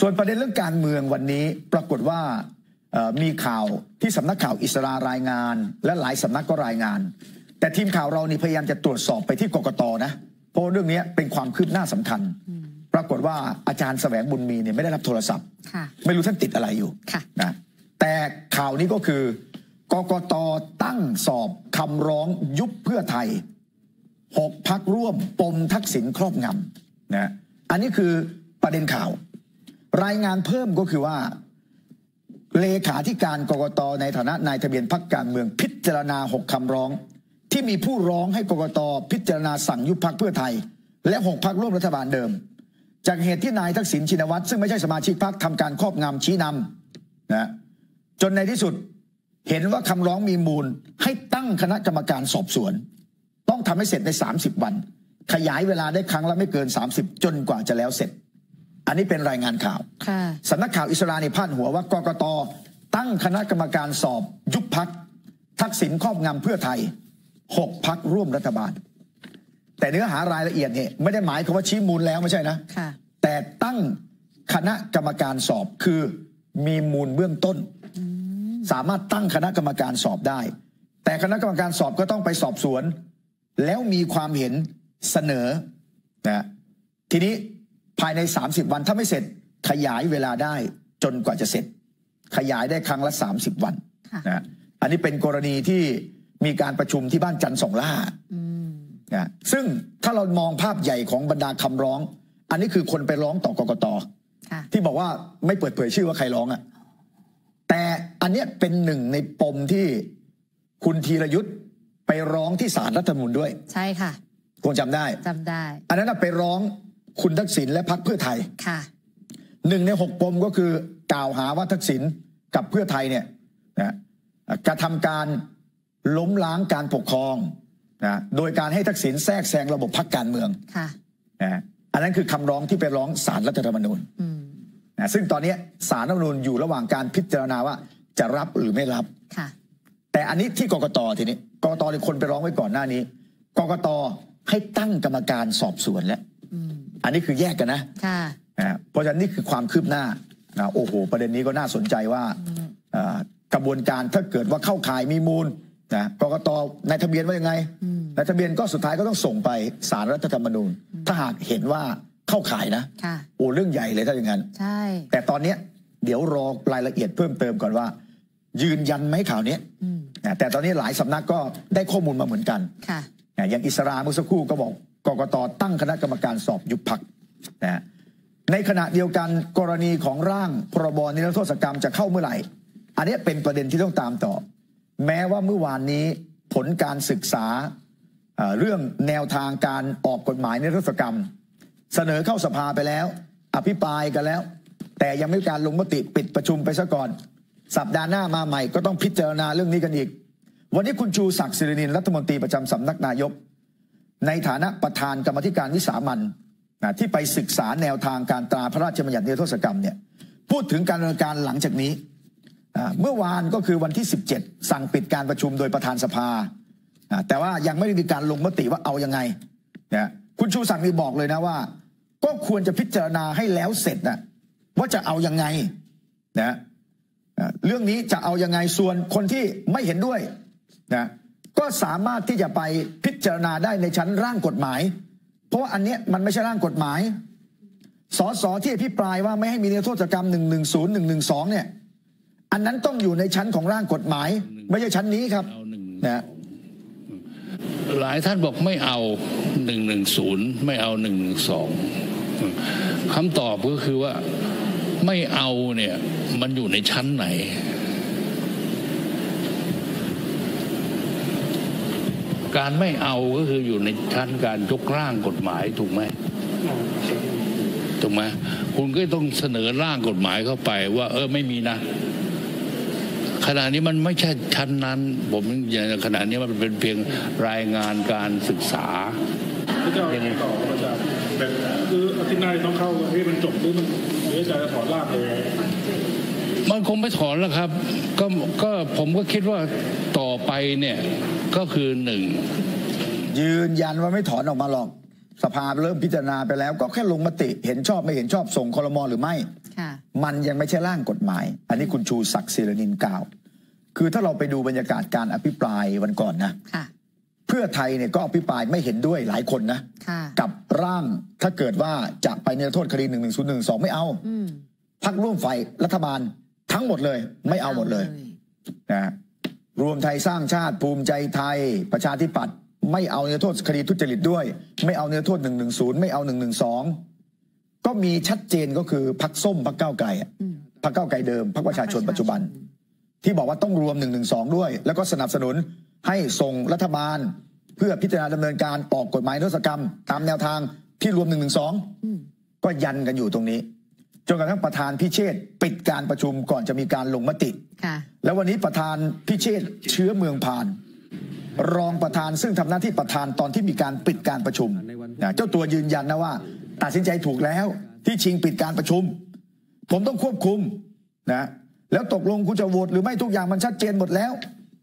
ส่วนประเด็นเรื่องการเมืองวันนี้ปรากฏว่ามีข่าวที่สำนักข่าวอิสรารายงาน และหลายสำนักก็รายงาน แต่ทีมข่าวเรานี่พยายามจะตรวจสอบไปที่กกตนะ เพราะเรื่องนี้เป็นความคืบหน้าสำคัญ ปรากฏว่าอาจารย์แสวงบุญมีเนี่ยไม่ได้รับโทรศัพท์ ไม่รู้ท่านติดอะไรอยู่นะแต่ข่าวนี้ก็คือกกตตั้งสอบคำร้องยุบเพื่อไทยหกพักร่วมปมทักษิณครอบงำนะอันนี้คือประเด็นข่าว รายงานเพิ่มก็คือว่า เลขาธิการกกตในฐานะนายทะเบียนพักการเมืองพิจารณาหกคำร้อง ที่มีผู้ร้องให้กกตพิจารณาสั่งยุบพักเพื่อไทย และหกพักร่วมรัฐบาลเดิม จากเหตุที่นายทักษิณชินวัตรซึ่งไม่ใช่สมาชิกพักทำการครอบงำชี้นำนะจนในที่สุดเห็นว่าคำร้องมีมูลให้ตั้งคณะกรรมการสอบสวน ต้องทำให้เสร็จใน 30 วัน ขยายเวลาได้ครั้งละไม่เกิน 30 จนกว่าจะแล้วเสร็จ อันนี้เป็นรายงานข่าวสำนักข่าวอิสราในพาดหัวว่ากกตตั้งคณะกรรมการสอบยุบพักทักษิณครอบงำเพื่อไทยหกพักร่วมรัฐบาล แต่เนื้อหารายละเอียดเนี่ยไม่ได้หมายความว่าชี้มูลแล้วไม่ใช่นะแต่ตั้งคณะกรรมการสอบคือมีมูลเบื้องต้น สามารถตั้งคณะกรรมการสอบได้ แต่คณะกรรมการสอบก็ต้องไปสอบสวน แล้วมีความเห็นเสนอนะทีนี้ ภายใน 30 วันถ้าไม่เสร็จขยายเวลาได้จนกว่าจะเสร็จ ขยายได้ครั้งละ 30 วันนะอันนี้เป็นกรณีที่มีการประชุมที่บ้านจันทร์สองล่านะซึ่งถ้าเรามองภาพใหญ่ของบรรดาคำร้อง อันนี้คือคนไปร้องต่อกกตที่บอกว่าไม่เปิดเผยชื่อว่าใครร้องอะ่ะแต่อันนี้เป็นหนึ่งในปมที่คุณธีรยุทธ์ไปร้องที่ศาลรัฐธรรมนูญด้วย ใช่ค่ะคงจำได้จำได้ อันนั้นไปร้อง คุณทักษิณและพรรคเพื่อไทยค่ะหนึ่งในหกปมก็คือกล่าวหาว่าทักษิณกับเพื่อไทยเนี่ยนะกระทำการล้มล้างการปกครองนะโดยการให้ทักษิณแทรกแซงระบบพรรคการเมืองค่ะนะอันนั้นคือคำร้องที่ไปร้องศาลรัฐธรรมนูญนะซึ่งตอนนี้สารรัฐมนูญอยู่ระหว่างการพิจารณาว่าจะรับหรือไม่รับแต่อันนี้ที่กกตทีนี้กกตในคนไปร้องไว้ก่อนหน้านี้กกตให้ตั้งกรรมการสอบสวนแล้ว อันนี้คือแยกกันนะเพราะฉะนั้นนี่คือความคืบหน้านะโอ้โห ประเด็นนี้ก็น่าสนใจว่ากระบวนการถ้าเกิดว่าเข้าข่ายมีมูลนะกกตในทะเบียนว่ายังไงในทะเบียนก็สุดท้ายก็ต้องส่งไปสารรัฐธรรมนูญ ถ้าหากเห็นว่าเข้าขายนะโอ้เรื่องใหญ่เลยถ้าอย่างนั้นใช่แต่ตอนเนี้ยเดี๋ยวรอรายละเอียดเพิ่มเติมก่อนว่า ยืนยันไหมข่าวนี้แต่ตอนนี้หลายสำนักก็ได้ข้อมูลมาเหมือนกันค่ะอย่างอิสราเมื่อสักครู่ก็บอก กกตตั้งคณะกรรมการสอบยุบพักนะในขณะเดียวกันกรณีของร่างพรบนิรโทษกรรมจะเข้าเมื่อไหร่ อันนี้เป็นประเด็นที่ต้องตามต่อ แม้ว่าเมื่อวานนี้ผลการศึกษาเรื่องแนวทางการออกกฎหมายนิรโทษกรรม เสนอเข้าสภาไปแล้ว อภิปรายกันแล้ว แต่ยังไม่การลงมติปิดประชุมไปซะก่อน สัปดาห์หน้ามาใหม่ก็ต้องพิจารณาเรื่องนี้กันอีก วันนี้คุณชูศักดิ์สิรินินรัฐมนตรีประจำสำนักนายก ในฐานะประธานกรรมธิการวิสามันนะที่ไปศึกษาแนวทางการตราพระราชบัญญัตินิรโทษกรรมเนี่ยพูดถึงการดำเนินการหลังจากนี้ เมื่อวานก็คือวันที่ 17 สั่งปิดการประชุมโดยประธานสภา แต่ว่ายังไม่ได้มีการลงมติว่าเอายังไงนะคุณชูศักดิ์มีบอกเลยนะว่า ก็ควรจะพิจารณาให้แล้วเสร็จนะว่าจะเอายังไงนะเรื่องนี้จะเอายังไงส่วนคนที่ไม่เห็นด้วยนะ ก็สามารถที่จะไปพิจารณาได้ในชั้นร่างกฎหมาย เพราะว่าอันนี้มันไม่ใช่ร่างกฎหมายสสที่อภิปรายว่าไม่ให้มีนิรโทษกรรมหนึ่งหนึ่งศูนย์หนึ่งหนึ่งสองเนี่ย อันนั้นต้องอยู่ในชั้นของร่างกฎหมาย ไม่ใช่ชั้นนี้ครับนะหลายท่านบอกไม่เอาหนึ่งหนึ่งศูนย์ไม่เอาหนึ่งหนึ่งสองคำตอบก็คือว่าไม่เอาเนี่ยมันอยู่ในชั้นไหน การไม่เอาก็คืออยู่ในชั้นการยกร่างกฎหมายถูกไหมถูกไหมคุณก็ต้องเสนอร่างกฎหมายเข้าไป ว่า เออไม่มีนะขณะนี้มันไม่ใช่ชั้นนั้น ผมอย่างขณะนี้มันเป็นเพียงรายงานการศึกษายังไงต่ออาจารย์แบบคืออาทิตย์หน้าต้องเข้าให้มันจบหรือมันหรืออาจารย์จะถอนรากเลยมันคงไม่ถอนแล้วครับ ก็ก็ผมก็คิดว่าต่อไปเนี่ย ก็คือหนึ่งยืนยันว่าไม่ถอนออกมาหรอก สภาเริ่มพิจารณาไปแล้ว ก็แค่ลงมติเห็นชอบไม่เห็นชอบส่งคอรมอหรือไม่ค่ะมันยังไม่ใช่ร่างกฎหมาย อันนี้คุณชูศักดิ์ศิรนินกล่าว คือถ้าเราไปดูบรรยากาศการอภิปรายวันก่อนนะค่ะเพื่อไทยเนี่ยก็อภิปรายไม่เห็นด้วยหลายคนนะค่ะกับร่างถ้าเกิดว่าจะไปในโทษคดีหนึ่งหนึ่งศูนย์หนึ่งสองไม่เอาอืมพักร่วมฝ่ายรัฐบาลทั้งหมดเลย ไม่เอาหมดเลยนะ รวมไทยสร้างชาติภูมิใจไทย ประชาธิปัตย์ไม่เอาเนื้อโทษคดีทุจริตด้วย ไม่เอาเนื้อโทษหนึ่งหนึ่งศูนย์ไม่เอาหนึ่งหนึ่งสองก็มีชัดเจนก็คือพักส้มพักเก้าวไกลอะอืมพักเก้าวไกลเดิมพักประชาชนปัจจุบัน ที่บอกว่าต้องรวม1นึด้วย แล้วก็สนับสนุนให้ส่งรัฐบาล เพื่อพิจารณาดำเนินการออกกฎหมายนิรโทษกรรม ตามแนวทางที่รวม1นึอืมก็ยันกันอยู่ตรงนี้ จนกระทั่งประธานพิเชษฐ์ปิดการประชุมก่อนจะมีการลงมติค่ะแล้ววันนี้ประธานพิเชษฐ์เชื้อเมืองพาน รองประธานซึ่งทำหน้าที่ประธานตอนที่มีการปิดการประชุมนะเจ้าตัวยืนยันนะว่า ตัดสินใจถูกแล้วที่ชิงปิดการประชุม ผมต้องควบคุมนะแล้วตกลงคุณจะโหวตหรือไม่ทุกอย่างมันชัดเจนหมดแล้ว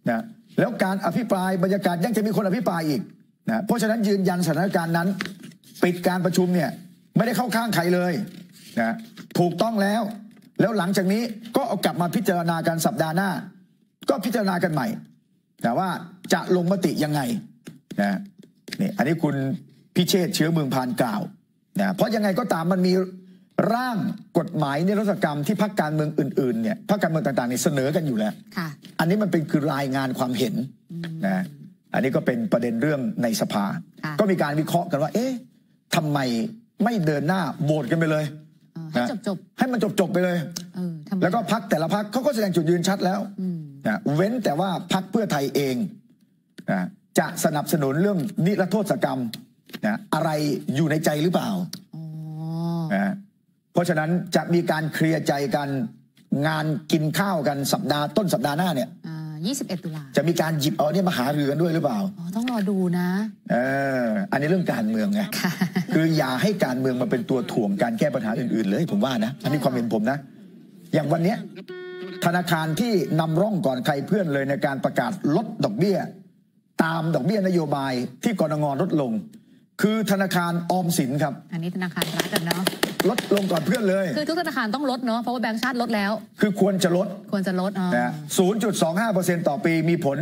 นะแล้วการอภิปรายบรรยากาศยังจะมีคนอภิปรายอีกนะเพราะฉะนั้นยืนยันสถานการณ์นั้น ปิดการประชุมเนี่ยไม่ได้เข้าข้างใครเลย นะถูกต้องแล้ว แล้วหลังจากนี้ก็เอากลับมาพิจารณากันสัปดาห์หน้า ก็พิจารณากันใหม่นะว่าจะลงมติยังไงนะนี่อันนี้คุณพิเชษฐ์เชื้อเมืองพานกล่าวนะเพราะยังไงก็ตามมันมีร่างกฎหมายนิรโทษกรรมที่พรรคการเมืองอื่นๆเนี่ยพรรคการเมืองต่างๆเนี่ยเสนอกันอยู่แล้วค่ะอันนี้มันเป็นคือรายงานความเห็นนะอันนี้ก็เป็นประเด็นเรื่องในสภาค่ะก็มีการวิเคราะห์กันว่า เอ๊ะทำไมไม่เดินหน้าโหวตกันไปเลยเออ ให้นะจบจบให้มันจบๆไปเลยๆเออทำไมแล้วก็พักแต่ละพักเขาก็แสดงจุดยืนชัดแล้วอืมนะเว้นแต่ว่าพักเพื่อไทยเองนะจะสนับสนุนเรื่องนิรโทษกรรมนะอะไรอยู่ในใจหรือเปล่าอ๋อนะเพราะฉะนั้นจะมีการเคลียร์ใจกันงานกินข้าวกันสัปดาห์ต้นสัปดาห์หน้าเนี่ยอ่า21 ตุลาจะมีการหยิบเอาเนี่ยมาหารือกันด้วยหรือเปล่าอ๋อต้องรอดูนะ เออ อันนี้เรื่องการเมืองไง ค่ะคืออย่าให้การเมืองมาเป็นตัวถ่วงการแก้ปัญหาอื่นๆเลยผมว่านะ อันนี้ความเห็นผมนะ อย่างวันเนี้ยธนาคารที่นำร่องก่อนใครเพื่อนเลยในการประกาศลดดอกเบี้ย ตามดอกเบี้ยนโยบายที่กรงลดลง คือธนาคารออมสินครับ อันนี้ธนาคารรัฐกันเนาะลดลงก่อนเพื่อนเลย คือทุกธนาคารต้องลดเนาะเพราะว่าแบงก์ชาติลดแล้ว คือควรจะลดควรจะลดอ๋อนะ0.25%ต่อปีมีผล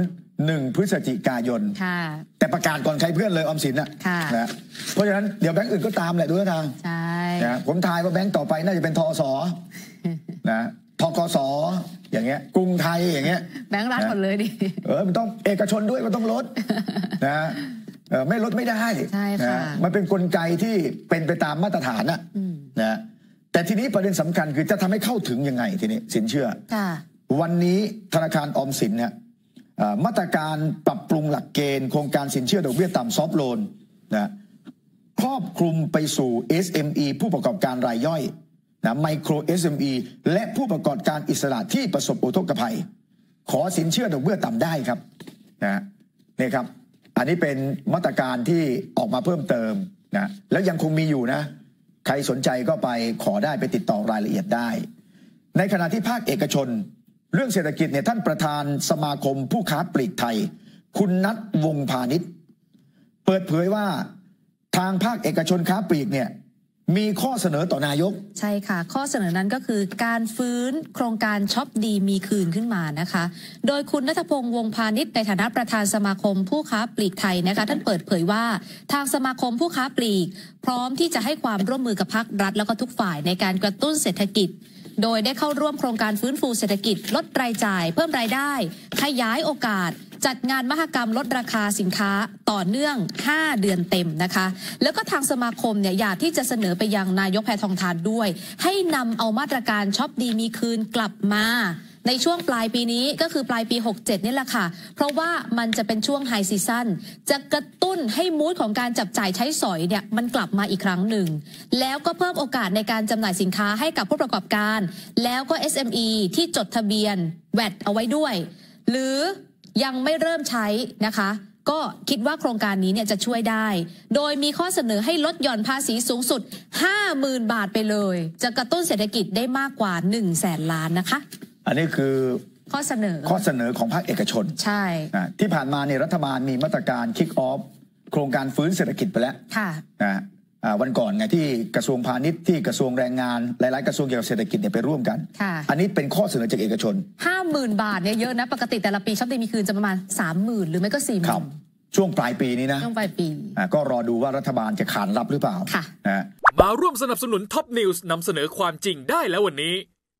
1 พฤศจิกายน ค่ะ แต่ประกาศก่อนใครเพื่อนเลยออมสินนะค่ะ นะเพราะฉะนั้นเดี๋ยวแบงก์อื่นก็ตามแหละดูท่าทางใช่ นะผมทายว่าแบงก์ต่อไปน่าจะเป็นทอสนะทกสอย่างเงี้ย กรุงไทยอย่างเงี้ย แบงก์รัฐหมดเลยดิ เออมันต้องเอกชนด้วยมันต้องลด นะเออไม่ลดไม่ได้ใช่ค่ะนะมันเป็นนกลไกที่เป็นไปตามมาตรฐานนะอืมนะแต่ทีนี้ประเด็นสำคัญคือจะทำให้เข้าถึงยังไงทีนี้สินเชื่อ ค่ะ วันนี้ธนาคารออมสินเนี่ยเอ่อ มาตรการปรับปรุงหลักเกณฑ์โครงการสินเชื่อดอกเบี้ยต่ำซอฟโลนนะครอบคลุมไปสู่ SME ผู้ประกอบการรายย่อยนะไมโคร SME และผู้ประกอบการอิสระที่ประสบอุทกภัย ขอสินเชื่อดอกเบี้ยต่ำได้ครับนะนี่ครับ อันนี้เป็นมาตรการที่ออกมาเพิ่มเติมนะแล้วยังคงมีอยู่นะ ใครสนใจก็ไปขอได้ไปติดต่อรายละเอียดได้ ในขณะที่ภาคเอกชน เรื่องเศรษฐกิจเนี่ยท่านประธานสมาคมผู้ค้าปลีกไทย คุณนัทวงพาณิชย์เปิดเผยว่าทางภาคเอกชนค้าปลีกเนี่ยมีข้อเสนอต่อนายก ใช่ค่ะ ข้อเสนอนั้นก็คือการฟื้นโครงการช็อปดีมีคืนขึ้นมานะคะ โดยคุณนัทพงษ์วงพาณิชย์ในฐานะประธานสมาคมผู้ค้าปลีกไทยนะคะ ท่านเปิดเผยว่า ทางสมาคมผู้ค้าปลีก พร้อมที่จะให้ความร่วมมือกับภาครัฐ แล้วก็ทุกฝ่ายในการกระตุ้นเศรษฐกิจ โดยได้เข้าร่วมโครงการฟื้นฟูเศรษฐกิจ ลดรายจ่าย เพิ่มรายได้ ขยายโอกาส จัดงานมหกรรมลดราคาสินค้าต่อเนื่อง 5 เดือนเต็มนะคะ แล้วก็ทางสมาคมเนี่ยอยากที่จะเสนอไปยังนายกแพทองธารด้วย ให้นำเอามาตรการช็อปดีมีคืนกลับมา ในช่วงปลายปีนี้ก็คือปลายปี 67 นี่แหละค่ะ เพราะว่ามันจะเป็นช่วง high season จะกระตุ้นให้ mood ของการจับจ่ายใช้สอยเนี่ยมันกลับมาอีกครั้งหนึ่ง แล้วก็เพิ่มโอกาสในการจำหน่ายสินค้าให้กับผู้ประกอบการ แล้วก็ SME ที่จดทะเบียนแวดเอาไว้ด้วย หรือยังไม่เริ่มใช้นะคะก็คิดว่าโครงการนี้เนี่ยจะช่วยได้ โดยมีข้อเสนอให้ลดหย่อนภาษีสูงสุด 50,000 บาทไปเลย จะกระตุ้นเศรษฐกิจได้มากกว่า 1 0 0 0 0แสนล้านนะคะ อันนี้คือข้อเสนอข้อเสนอของภาคเอกชน ใช่นะที่ผ่านมาเนี่ยรัฐบาลมีมาตรการคิกออฟโครงการฟื้นเศรษฐกิจไปแล้วค่ะนะอ่าวันก่อนไงที่กระทรวงพาณิชย์ที่กระทรวงแรงงานหลายๆกระทรวงเกี่ยวกับเศรษฐกิจเนี่ยไปร่วมกันค่ะอันนี้เป็นข้อเสนอจากเอกชนห้าหมื่นบาทเนี่ยเยอะนะปกติแต่ละปีช็อปดีมีคืนจะประมาณสามหมื่นหรือไม่ก็สี่หมื่นครับช่วงปลายปีนี้นะช่วงปลายปีอ่าก็รอดูว่ารัฐบาลจะขานรับหรือเปล่าค่ะนะฮะมาร่วมสนับสนุนท็อปนิวส์นำเสนอความจริงได้แล้ววันนี้